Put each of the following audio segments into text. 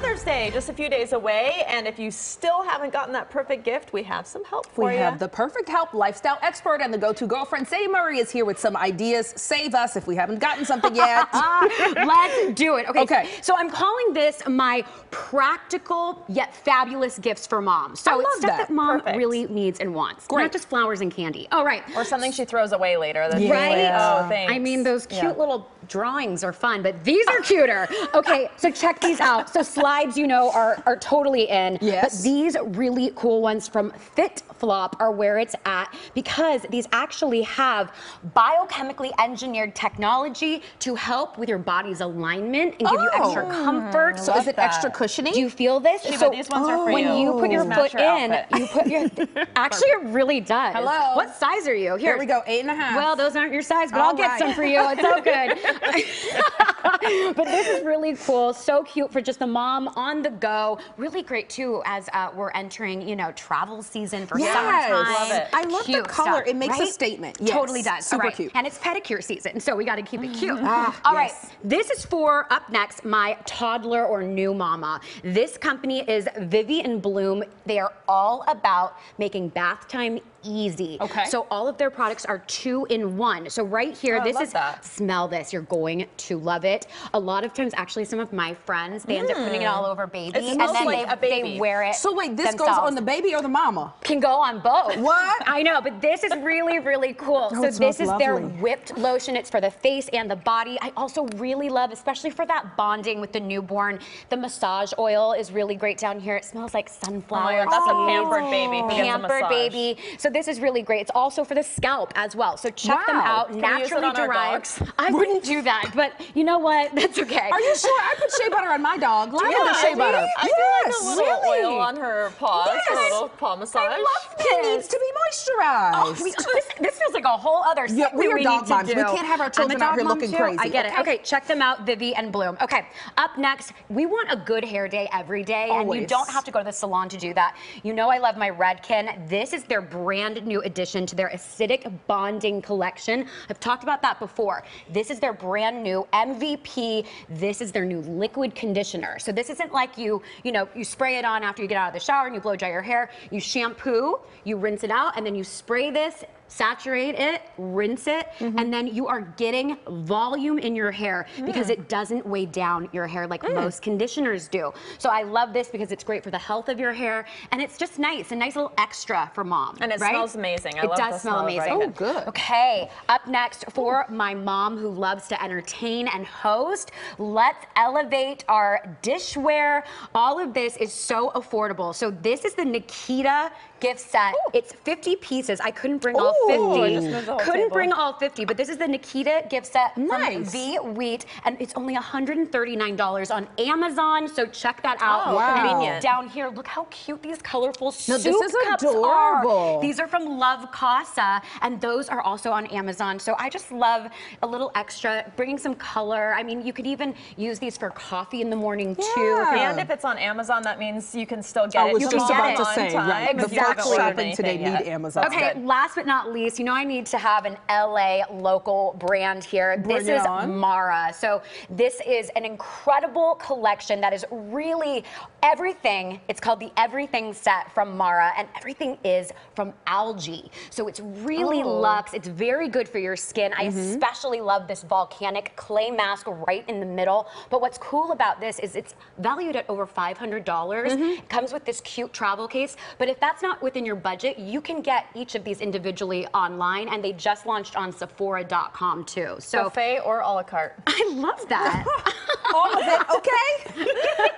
Mother's Day just a few days away, and if you still haven't gotten that perfect gift, we have some help for we you. We have the perfect help lifestyle expert and the go-to girlfriend. Sadie Murray is here with some ideas. Save us if we haven't gotten something yet. Let's do it. Okay. Okay. So I'm calling this my practical yet fabulous gifts for mom. So I it's love stuff that. that, mom Perfect. really needs and wants. Great. Not just flowers and candy. All right. or something she throws away later. That's Yeah. like, oh, Right? oh, thanks. I mean, those cute Yeah. little drawings are fun, but these are cuter. okay, so check these out. So slides, you know, are, are totally in. Yes. But these really cool ones from Fit Flop are where it's at because these actually have biomechanically engineered technology to help with your body's alignment and give you Oh. extra comfort. so is it that. extra cushioning? Do you feel this? Sheba, so these ones are for when you. you put your These foot your in, outfit. you put your. Actually, it really does. Hello? What size are you? Here we go, eight and a half. Well, those aren't your size, but All I'll get some for you. It's all good. but this is really cool. So cute for just the mom on the go. Really great too as uh, we're entering, you know, travel season for Yes. summertime. Love it. I love the color. stuff, It makes a statement. Yes. Totally does. Super right. cute. And it's pedicure season, so we got to keep it cute. Ah, All right. yes. This is for up next, my toddler or new mama. This company is Vivi and Bloom. They are all about making bath time easy. Okay. So all of their products are two in one. So right here, Oh, I this love is that. smell this. You're going to love it. A lot of times, actually, some of my friends they end up putting it mm. all over baby, It and then like they, a baby. they wear it. So wait, this goes on the baby or the mama? can go on both. What? I know, but this is really, really cool. Oh, so this is their whipped lotion. It's for the face and the body. I also really love, especially for that bonding with the newborn, the massage oil is really great down here. It smells like sunflower. Oh that's a pampered baby who gets a Pampered baby. So this is really great. It's also for the scalp as well. So check them out. Can it Naturally derived. I wouldn't do that, but you know what? That's okay. Are you sure? I put shea butter on my dog. Lavender Yeah, shea I butter. I yes. do like a little really? oil on her paws, Yes. a little paw massage. I love this. needs to be moisturized. Oh, we- oh, this, this feels like a whole other Yeah, we are need dog moms. We do. can't have our children out here looking too. crazy, I get it. okay? Okay, check them out, Vivi and Bloom. Okay, up next, we want a good hair day every day, and you don't have to go to the salon to do that. You know I love my Redken. This is their brand new addition to their acidic bonding collection. I've talked about that before. This is their brand new MVP. This is their new liquid conditioner. So this isn't like you, you know, you spray it on after you get out of the shower and you blow dry your hair. You shampoo, you rinse it out, and then you spray this saturate it, rinse it, Mm-hmm. and then you are getting volume in your hair because Mm. it doesn't weigh down your hair like most conditioners do. So I love this because it's great for the health of your hair and it's just nice, a nice little extra for mom. And it right? smells amazing. I it love does smell smell amazing. Redken. Oh, good. Okay, up next for my mom who loves to entertain and host, let's elevate our dishware. All of this is so affordable. So this is the Nikita gift set. It's 50 pieces. I couldn't bring all Ooh. 50. I just the whole couldn't table. bring all 50, but this is the Nikita gift set Nice. from V Wheat, and it's only $139 on Amazon. So check that out. Oh, Wow. convenient. Down here, look how cute these colorful No, soup this is cups adorable. are. These are from Love Casa, and those are also on Amazon. So I just love a little extra, bringing some color. I mean, you could even use these for coffee in the morning too. Yeah. And if it's on Amazon, that means you can still get I it. was to just about to say, right, if the you folks shopping today anything need. Amazon. Okay, last but not least, you know I need to have an LA local brand here. This is. Mara. So this is an incredible collection that is really everything. It's called the Everything set from Mara, and everything is from algae. So it's really Oh. luxe. It's very good for your skin. I especially love this volcanic clay mask right in the middle. But what's cool about this is it's valued at over $500. dollars It comes with this cute travel case. But if that's not within your budget, you can get each of these individually online, and they just launched on Sephora.com too. So Buffet or a la carte. I love that. All of it, okay?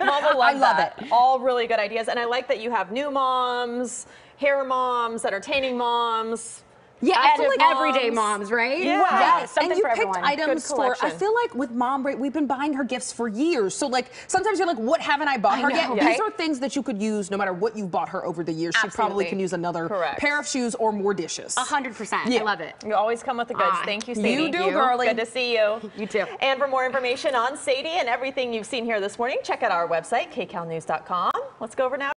Mom I love that. All really good ideas. And I like that you have new moms, hair moms, entertaining moms. Yeah, I feel like Everyday moms, right? Yeah. Yes, something and you for picked everyone. items for. I feel like with mom, right, we've been buying her gifts for years. So like sometimes you're like, what haven't I bought I her know, yet? right? These are things that you could use no matter what you've bought her over the years. She probably can use another Correct. pair of shoes or more dishes. A hundred percent. I love it. You always come with the goods. Ah, Thank you, Sadie. you Sadie. do, girly. Good to see you. You too. And for more information on Sadie and everything you've seen here this morning, check out our website, kcalnews.com. Let's go over now.